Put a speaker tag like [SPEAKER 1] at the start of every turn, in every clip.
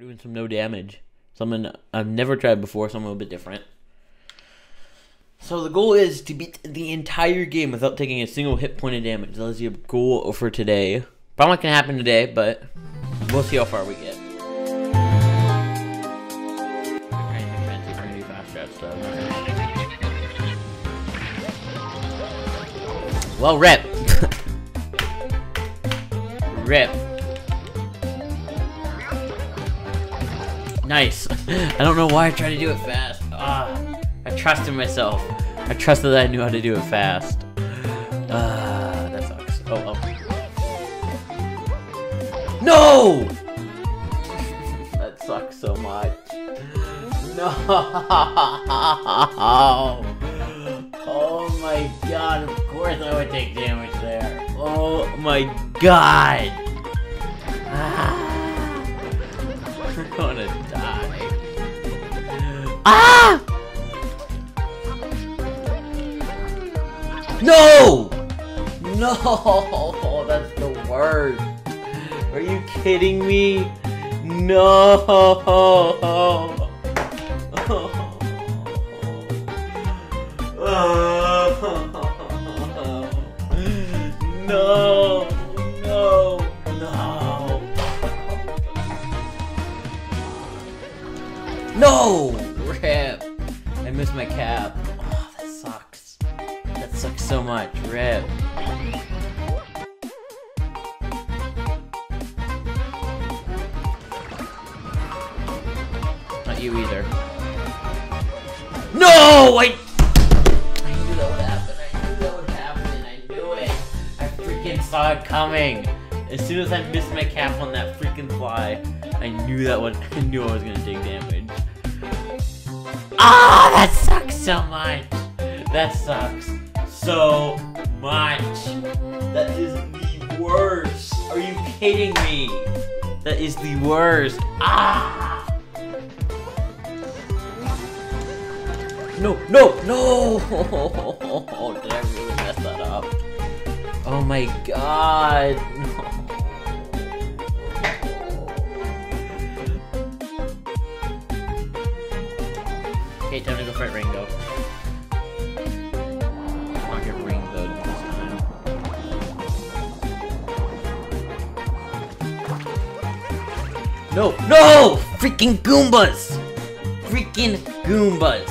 [SPEAKER 1] We're doing some no damage. Something I've never tried before, something a bit different. So the goal is to beat the entire game without taking a single hit point of damage. That is the goal for today. Probably not gonna happen today, but we'll see how far we get. Well, rip. rip. Nice. I don't know why I tried to do it fast. Ah, I trusted myself. I trusted that I knew how to do it fast. Ah, that sucks. Oh, oh. No! that sucks so much. No! Oh my god, of course I would take damage there. Oh my god! Ah. I'm gonna die. Ah! No! No! That's the worst. Are you kidding me? No! So much. Rip. Not you either. No! I I knew that would happen. I knew that would happen. I knew it. I freaking saw it coming. As soon as I missed my cap on that freaking fly, I knew that one. I knew I was gonna take damage. Ah, that sucks so much. That sucks so much. That is the worst. Are you kidding me? That is the worst. Ah. No, no, no! Did I really mess that up? Oh my god. No, no! Freaking Goombas! Freaking Goombas!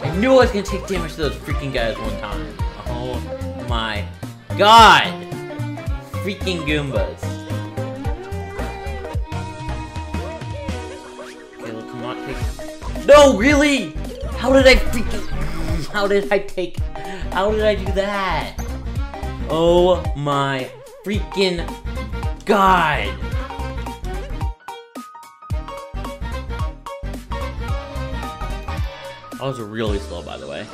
[SPEAKER 1] I knew I was gonna take damage to those freaking guys one time. Oh my god! Freaking Goombas. Okay, look, come on, take... No, really? How did I freaking... How did I take... How did I do that? Oh my freaking god! I was really slow, by the way.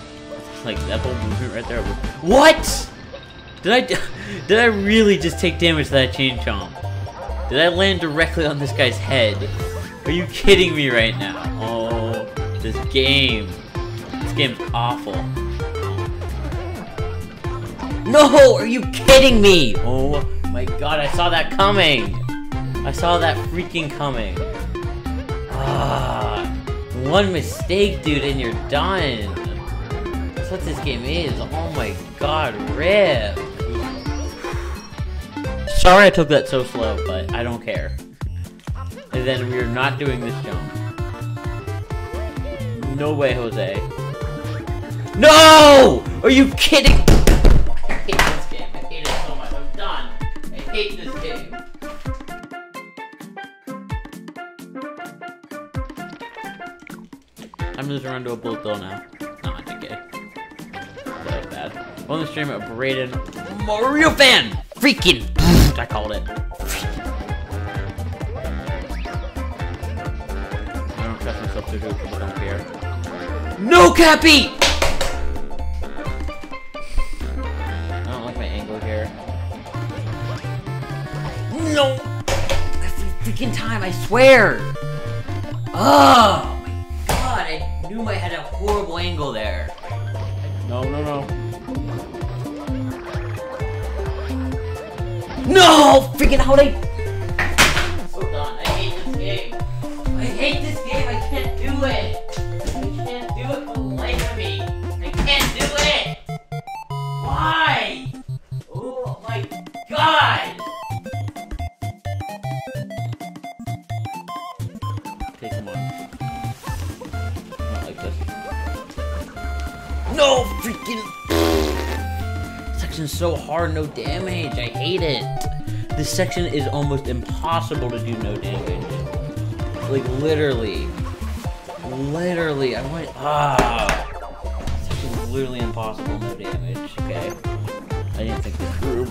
[SPEAKER 1] Like, that whole movement right there. What?! Did I... Did I really just take damage to that chain chomp? Did I land directly on this guy's head? Are you kidding me right now? Oh, this game. This game's awful. No! Are you kidding me? Oh my god, I saw that coming! I saw that freaking coming. Ah, one mistake, dude, and you're done. That's what this game is. Oh my god, rip. Sorry I took that so slow, but I don't care. And then we are not doing this jump. No way, Jose. No! Are you kidding? I'm just around to a bullet bill now. Nah, it's okay. That was bad. On the stream of Braden Mario fan! Freaking! I called it. I don't trust myself to do it because I don't care. No, Cappy! I don't like my angle here. No! Every freaking time, I swear! Oh No! Freaking out! I. Oh I hate this game. I hate this game. I can't do it. I can't do it me. I can't do it. Why? Oh my god! Not like this. No freaking. Section's so hard, no damage. I hate it. This section is almost impossible to do no damage. Like literally, literally. I want ah. Section's literally impossible, no damage. Okay. I didn't think this through.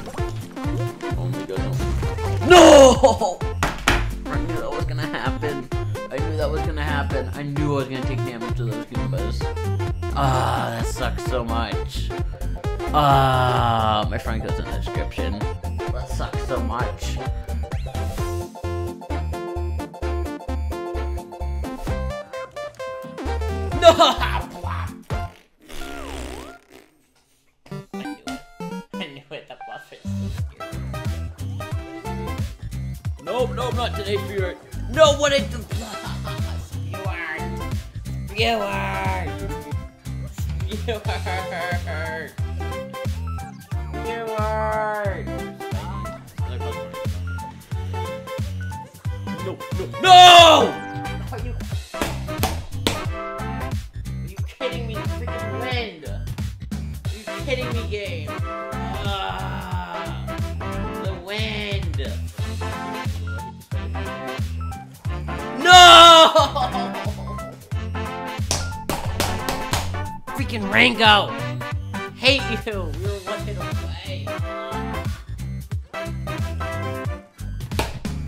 [SPEAKER 1] Oh my goodness. No! I knew that was gonna happen. I knew that was gonna happen. I knew I was gonna take damage to those Goombas. Ah, that sucks so much. Ah, my friend goes in the description. That sucks so much. No! I knew it. I knew it. That boss fight is so scary. Nope, nope, not today, Spirit. No, what I do? Spewart! Spewart! Spewart! Spewart! No, no, no! Are you, are you kidding me? The freaking wind! Are you kidding me, game? Ah, the wind! No! Freaking Rango! Hate you! We were one hit away.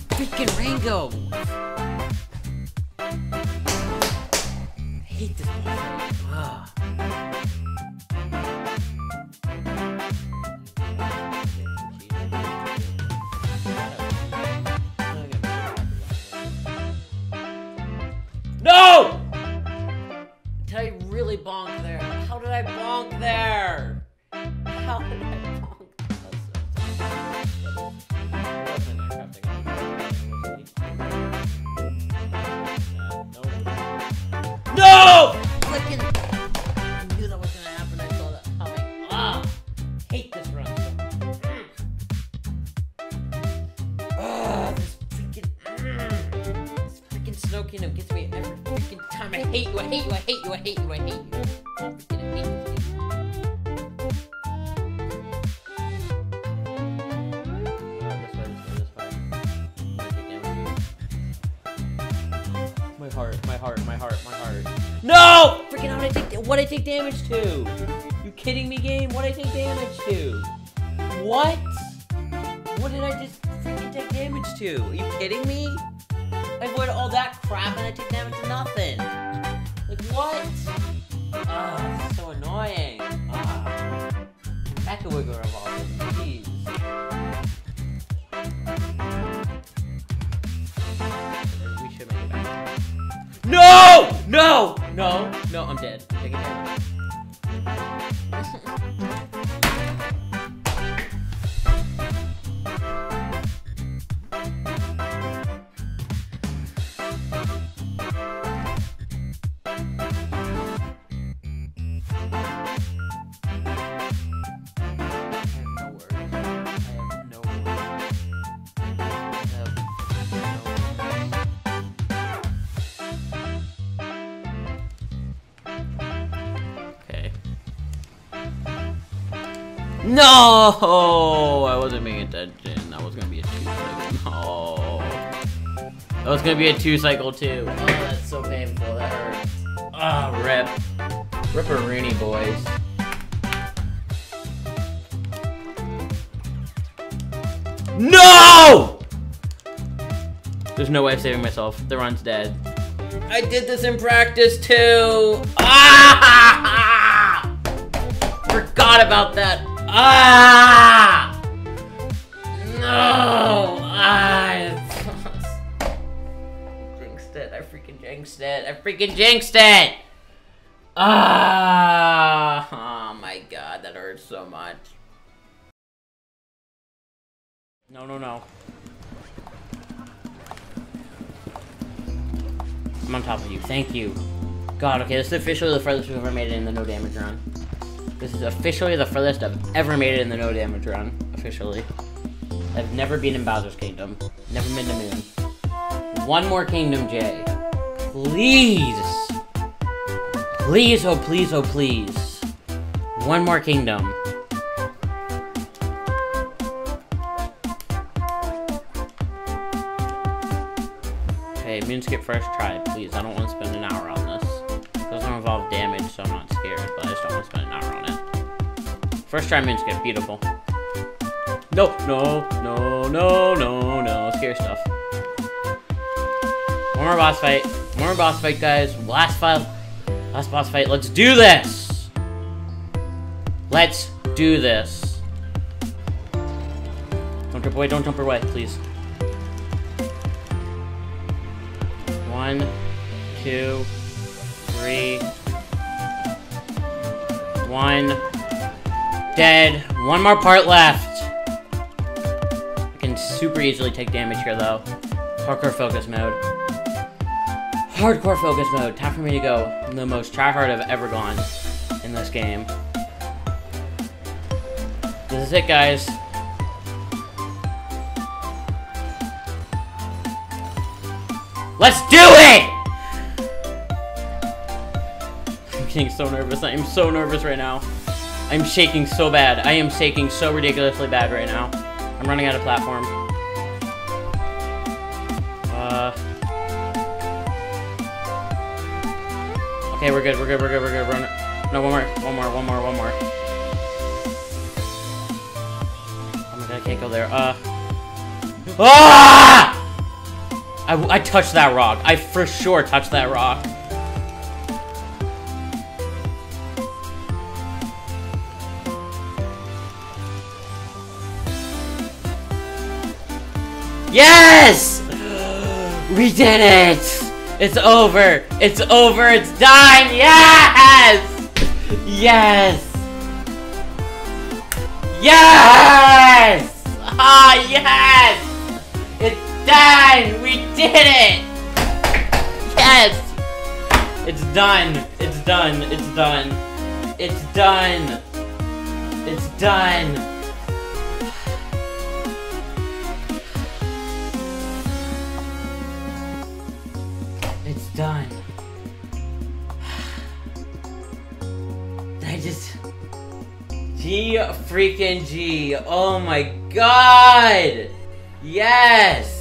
[SPEAKER 1] Freaking Rango! I hate this boss. No! Did I really bonk there? How did I bonk there? How did I bonk? No! Flicking! Knew that was gonna happen. I saw that coming. Ah! Hate this run. Ah, this freaking. This freaking Snow Kingdom gets me every freaking time. I hate you. I hate you. I hate you. I hate you. I hate you. What I take damage to? You kidding me, game? What I take damage to? What? What did I just freaking take damage to? Are you kidding me? I avoided all that crap and I take damage to nothing. Like what? Ah, so annoying. Ah. Mecha Wiggle Revolver, jeez. We should make it back. No! No! No! No, I'm dead. No! I wasn't paying attention. That was gonna be a two cycle. No. That was gonna be a two cycle too. Oh, that's so painful. That hurts. Ah, rip. Ripperoonie, boys. No! There's no way of saving myself. The run's dead. I did this in practice too. Ah! Forgot about that. Ah! No! I jinxed it. I freaking jinxed it. I freaking jinxed it. Ah! Oh my god, that hurts so much. No, no, no. I'm on top of you. Thank you. God, okay, this is officially the furthest we've ever made it in the no damage run. This is officially the furthest I've ever made it in the no damage run. Officially. I've never been in Bowser's Kingdom. Never been to Moon. One more Kingdom J. please. Please, oh please, oh please. One more kingdom. Okay, Moonskip first try, please. I don't want to spend an hour on this. First try Moonskip, beautiful. No, no, no, no, no, no. Scary stuff. One more boss fight. One more boss fight, guys. Last fight. Last boss fight. Let's do this! Let's do this. Don't jump away, don't jump away, please. One, two, three. One. Dead. One more part left. I can super easily take damage here, though. Hardcore focus mode. Hardcore focus mode. Time for me to go. I'm the most tryhard I've ever gone in this game. This is it, guys. Let's do it! I'm getting so nervous. I am so nervous right now. I'm shaking so bad. I am shaking so ridiculously bad right now. I'm running out of platform. Uh... Okay, we're good, we're good, we're good, we're good. Run. No, one more, one more, one more, one more. Oh my god, I can't go there. Uh. Ah! I, I touched that rock. I for sure touched that rock. Yes! We did it! It's over! It's over! It's done! Yes! Yes! Yes! Ah, yes! It's done! We did it! Yes! It's done. It's done. It's done. It's done. It's done. Freaking G. Oh my god! Yes!